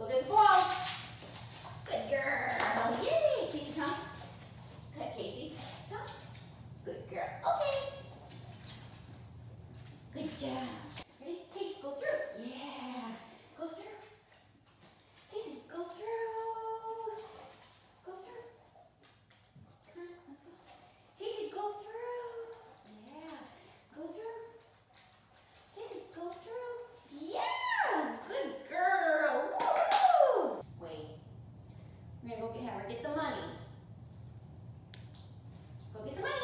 Go get the ball. Good girl. Yay. Casey, come. Good, Casey. Come. Good girl. Okay. Good job. Go get, have her get the money. Go get the money.